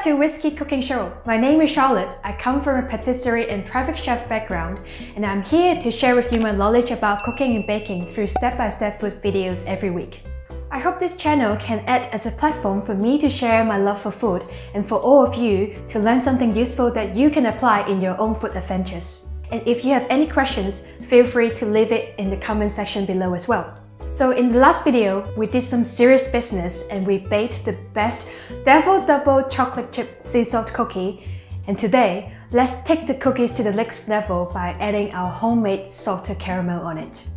Welcome to Whisky Cooking Show. My name is Charlotte. I come from a patisserie and private chef background, and I'm here to share with you my knowledge about cooking and baking through step-by-step -step food videos every week. I hope this channel can act as a platform for me to share my love for food and for all of you to learn something useful that you can apply in your own food adventures. And if you have any questions, feel free to leave it in the comment section below as well. So in the last video, we did some serious business and we baked the best Devil Double Chocolate Chip Sea Salt Cookie. And today, let's take the cookies to the next level by adding our homemade salted caramel on it.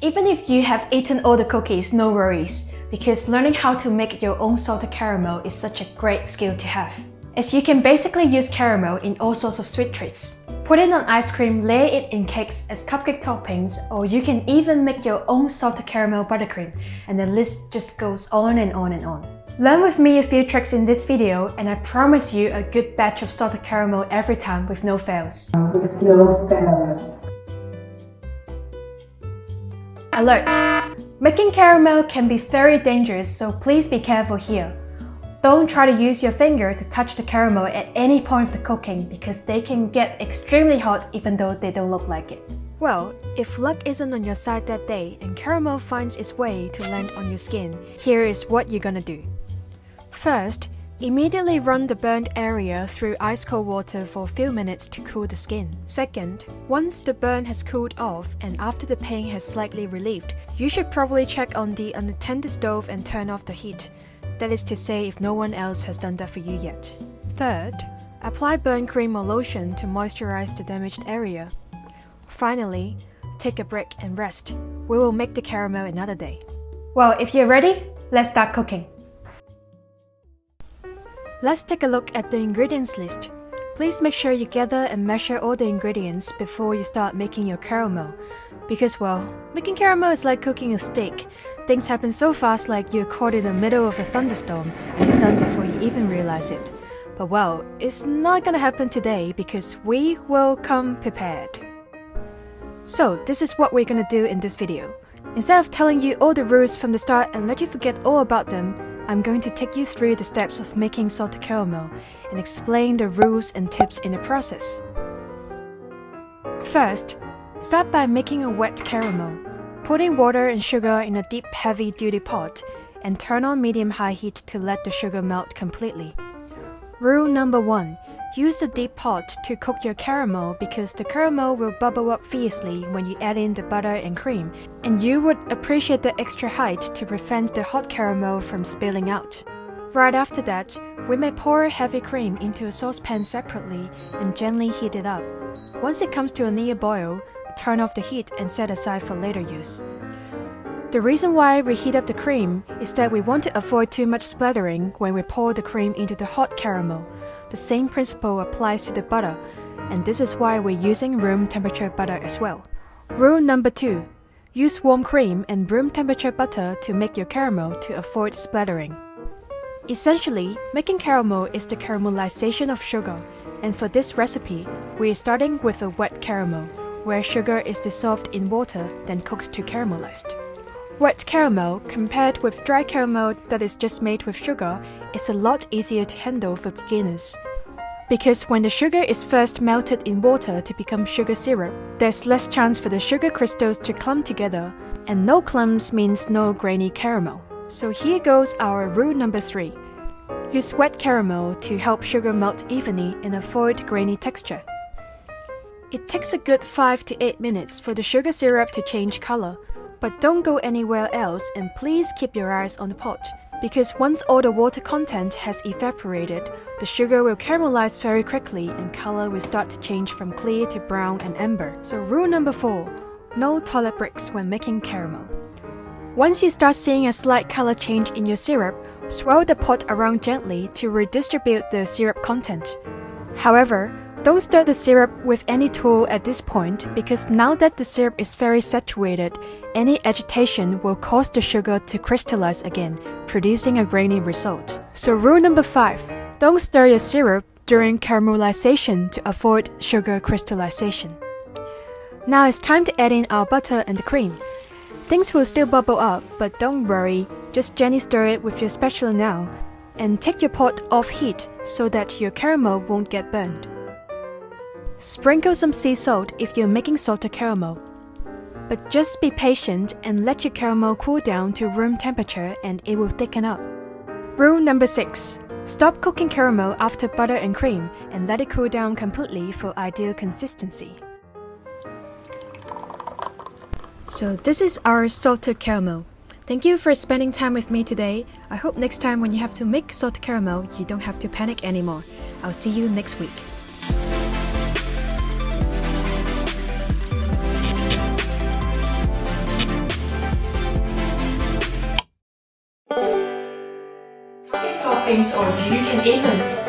Even if you have eaten all the cookies, no worries, because learning how to make your own salted caramel is such a great skill to have. As you can basically use caramel in all sorts of sweet treats. Put it on ice cream, layer it in cakes as cupcake toppings, or you can even make your own salted caramel buttercream, and the list just goes on and on and on. Learn with me a few tricks in this video, and I promise you a good batch of salted caramel every time with no fails. With no fails. Alert! Making caramel can be very dangerous, so please be careful here. Don't try to use your finger to touch the caramel at any point of the cooking because they can get extremely hot even though they don't look like it. Well, if luck isn't on your side that day and caramel finds its way to land on your skin, here is what you're gonna do. First, Immediately run the burnt area through ice cold water for a few minutes to cool the skin. Second, once the burn has cooled off and after the pain has slightly relieved, you should probably check on the unattended stove and turn off the heat. That is to say if no one else has done that for you yet. Third, apply burn cream or lotion to moisturize the damaged area. Finally, take a break and rest. We will make the caramel another day. Well, if you're ready, let's start cooking. Let's take a look at the ingredients list. Please make sure you gather and measure all the ingredients before you start making your caramel. Because, well, making caramel is like cooking a steak. Things happen so fast like you're caught in the middle of a thunderstorm and it's done before you even realize it. But well, it's not gonna happen today because we will come prepared. So, this is what we're gonna do in this video. Instead of telling you all the rules from the start and let you forget all about them, I'm going to take you through the steps of making salted caramel and explain the rules and tips in the process. First, start by making a wet caramel. Put in water and sugar in a deep heavy duty pot and turn on medium-high heat to let the sugar melt completely. Rule number 1 Use a deep pot to cook your caramel because the caramel will bubble up fiercely when you add in the butter and cream, and you would appreciate the extra height to prevent the hot caramel from spilling out. Right after that, we may pour heavy cream into a saucepan separately and gently heat it up. Once it comes to a near boil, turn off the heat and set aside for later use. The reason why we heat up the cream is that we want to avoid too much splattering when we pour the cream into the hot caramel. The same principle applies to the butter, and this is why we're using room temperature butter as well. Rule number 2. Use warm cream and room temperature butter to make your caramel to avoid splattering. Essentially, making caramel is the caramelization of sugar, and for this recipe, we are starting with a wet caramel, where sugar is dissolved in water then cooks to caramelized. Wet caramel, compared with dry caramel that is just made with sugar, is a lot easier to handle for beginners. Because when the sugar is first melted in water to become sugar syrup, there's less chance for the sugar crystals to clump together, and no clumps means no grainy caramel. So here goes our rule number 3. Use wet caramel to help sugar melt evenly and avoid grainy texture. It takes a good 5 to 8 minutes for the sugar syrup to change color, but don't go anywhere else and please keep your eyes on the pot. Because once all the water content has evaporated, the sugar will caramelize very quickly and color will start to change from clear to brown and amber. So rule number 4. No toilet breaks when making caramel. Once you start seeing a slight color change in your syrup, swirl the pot around gently to redistribute the syrup content. However, don't stir the syrup with any tool at this point because now that the syrup is very saturated, any agitation will cause the sugar to crystallize again, producing a grainy result. So rule number 5. Don't stir your syrup during caramelization to avoid sugar crystallization. Now it's time to add in our butter and the cream. Things will still bubble up, but don't worry, just gently stir it with your spatula now and take your pot off heat so that your caramel won't get burned. Sprinkle some sea salt if you're making salted caramel. But just be patient and let your caramel cool down to room temperature and it will thicken up. Rule number 6. Stop cooking caramel after butter and cream and let it cool down completely for ideal consistency. So this is our salted caramel. Thank you for spending time with me today. I hope next time when you have to make salted caramel, you don't have to panic anymore. I'll see you next week. Toppings or you can even